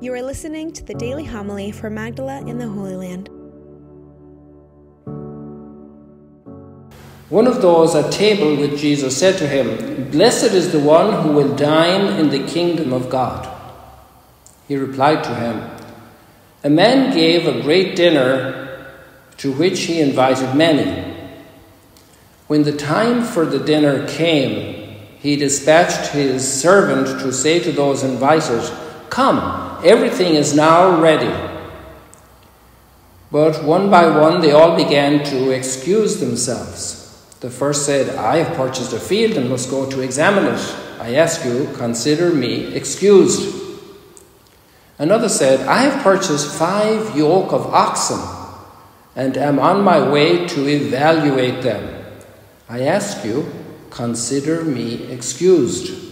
You are listening to the daily homily for Magdala in the Holy Land. One of those at table with Jesus said to him, Blessed is the one who will dine in the kingdom of God. He replied to him, A man gave a great dinner to which he invited many. When the time for the dinner came, he dispatched his servant to say to those invited, Come, everything is now ready. But one by one they all began to excuse themselves. The first said, I have purchased a field and must go to examine it. I ask you, consider me excused. Another said, I have purchased five yoke of oxen and am on my way to evaluate them. I ask you, consider me excused.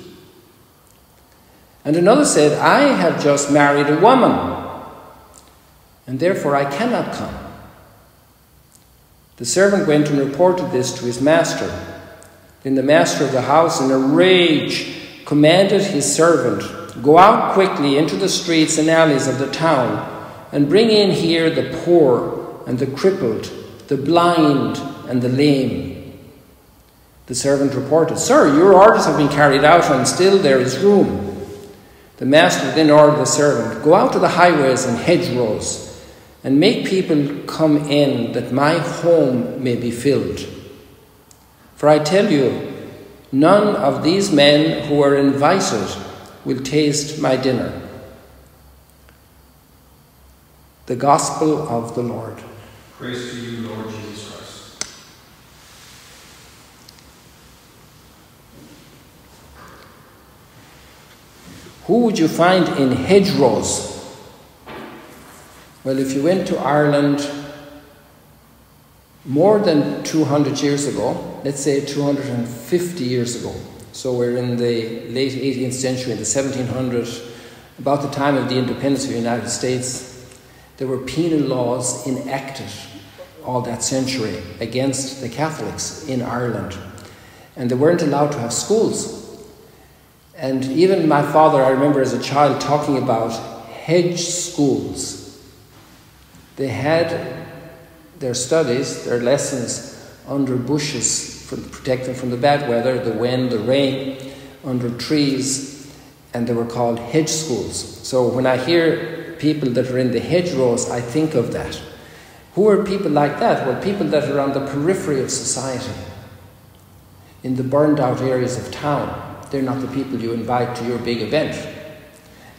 And another said, I have just married a woman, and therefore I cannot come. The servant went and reported this to his master. Then the master of the house, in a rage, commanded his servant, Go out quickly into the streets and alleys of the town, and bring in here the poor and the crippled, the blind and the lame. The servant reported, Sir, your orders have been carried out, and still there is room. The master then ordered the servant, Go out to the highways and hedgerows and make people come in that my home may be filled. For I tell you, none of these men who are invited will taste my dinner. The Gospel of the Lord. Praise to you, Lord Jesus Christ. Who would you find in hedgerows? Well, if you went to Ireland more than 200 years ago, let's say 250 years ago, so we're in the late 18th century, in the 1700s, about the time of the independence of the United States, there were penal laws enacted all that century against the Catholics in Ireland. And they weren't allowed to have schools. And even my father, I remember as a child talking about hedge schools. They had their studies, their lessons under bushes to protect them from the bad weather, the wind, the rain, under trees, and they were called hedge schools. So when I hear people that are in the hedgerows, I think of that. Who are people like that? Well, people that are on the periphery of society, in the burned out areas of town. They're not the people you invite to your big event.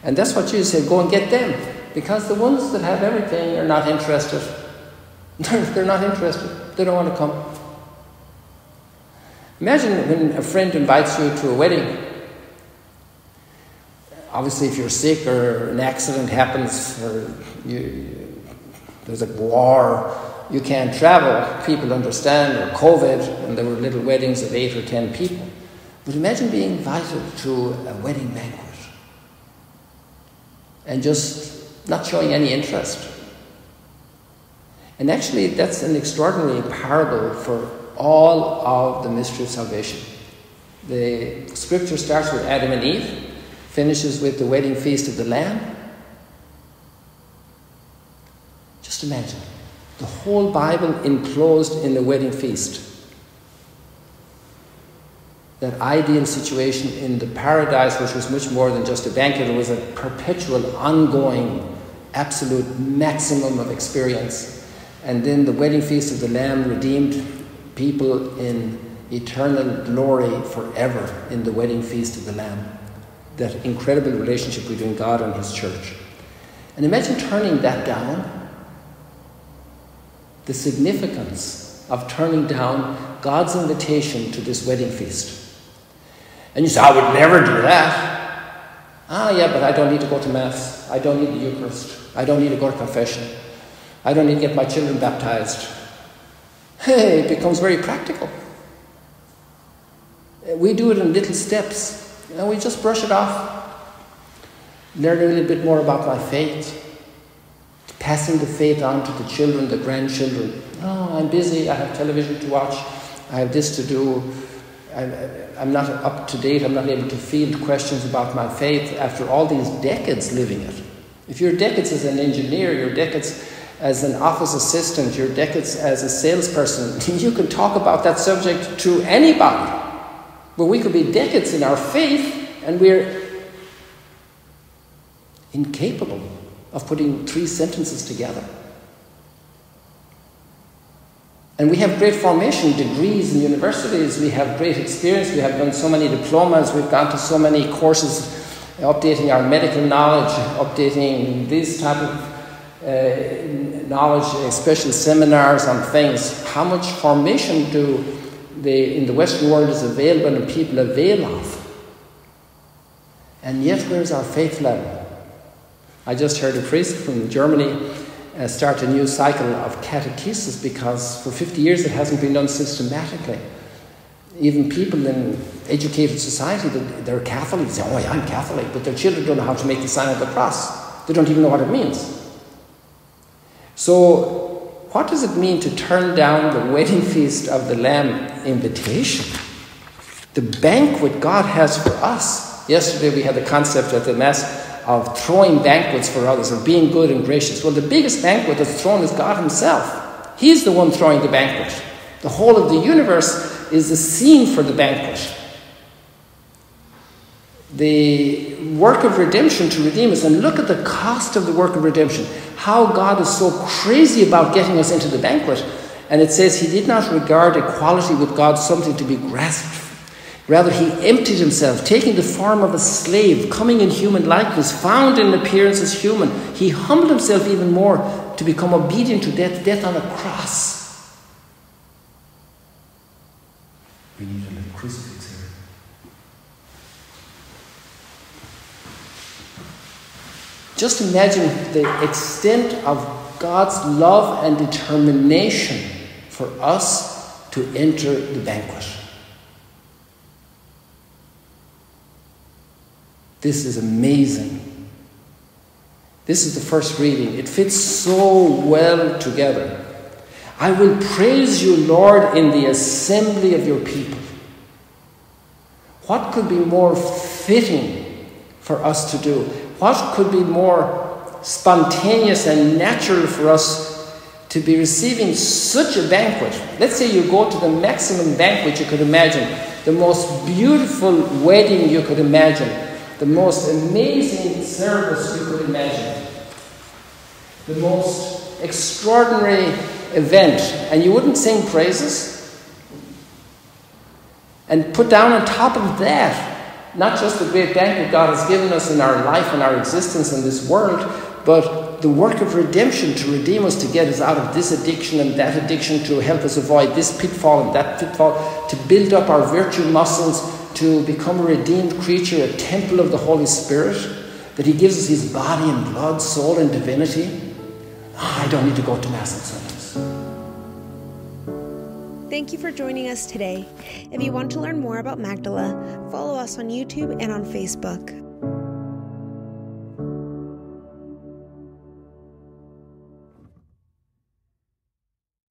And that's what Jesus said go and get them. Because the ones that have everything are not interested. They're, not interested. They don't want to come. Imagine when a friend invites you to a wedding. Obviously, if you're sick or an accident happens or you, there's a war, you can't travel, people understand, or COVID, and there were little weddings of eight or ten people. But imagine being invited to a wedding banquet and just not showing any interest. And actually, that's an extraordinary parable for all of the mystery of salvation. The scripture starts with Adam and Eve, finishes with the wedding feast of the Lamb. Just imagine the whole Bible enclosed in the wedding feast. That ideal situation in the paradise, which was much more than just a banquet, it was a perpetual, ongoing, absolute maximum of experience. And then the wedding feast of the Lamb redeemed people in eternal glory forever in the wedding feast of the Lamb. That incredible relationship between God and His church. And imagine turning that down. The significance of turning down God's invitation to this wedding feast. And you say, I would never do that. Ah, yeah, but I don't need to go to Mass. I don't need the Eucharist. I don't need to go to confession. I don't need to get my children baptized. Hey, it becomes very practical. We do it in little steps, and we just brush it off. Learn a little bit more about my faith. Passing the faith on to the children, the grandchildren. Oh, I'm busy, I have television to watch, I have this to do. I'm not up to date, I'm not able to field questions about my faith after all these decades living it. If you're decades as an engineer, you're decades as an office assistant, your decades as a salesperson, you can talk about that subject to anybody. But we could be decades in our faith and we're incapable of putting three sentences together. And we have great formation degrees in universities, we have great experience, we have done so many diplomas, we've gone to so many courses updating our medical knowledge, updating this type of uh, knowledge, special seminars on things. How much formation do they, in the Western world is available and people avail of? And yet, where's our faith level? I just heard a priest from Germany uh, start a new cycle of catechesis because for 50 years it hasn't been done systematically. Even people in educated society, that they're Catholic, they say, oh yeah, I'm Catholic, but their children don't know how to make the sign of the cross. They don't even know what it means. So, what does it mean to turn down the wedding feast of the Lamb invitation? The banquet God has for us. Yesterday we had the concept at the Mass of throwing banquets for others, of being good and gracious. Well, the biggest banquet that's thrown is God Himself. He's the one throwing the banquet. The whole of the universe is the scene for the banquet the work of redemption to redeem us and look at the cost of the work of redemption. How God is so crazy about getting us into the banquet. And it says he did not regard equality with God something to be grasped. Rather, he emptied himself, taking the form of a slave, coming in human likeness, found in appearance as human. He humbled himself even more to become obedient to death, death on a cross. We need a little crucifix here. Just imagine the extent of God's love and determination for us to enter the banquet. This is amazing. This is the first reading. It fits so well together. I will praise you, Lord, in the assembly of your people. What could be more fitting for us to do? what could be more spontaneous and natural for us to be receiving such a banquet? Let's say you go to the maximum banquet you could imagine, the most beautiful wedding you could imagine, the most amazing service you could imagine, the most extraordinary event, and you wouldn't sing praises? And put down on top of that not just the great banquet God has given us in our life and our existence in this world, but the work of redemption to redeem us, to get us out of this addiction and that addiction, to help us avoid this pitfall and that pitfall, to build up our virtue muscles, to become a redeemed creature, a temple of the Holy Spirit, that He gives us His body and blood, soul and divinity. Oh, I don't need to go to Mass on Sunday. Thank you for joining us today. If you want to learn more about Magdala, follow us on YouTube and on Facebook.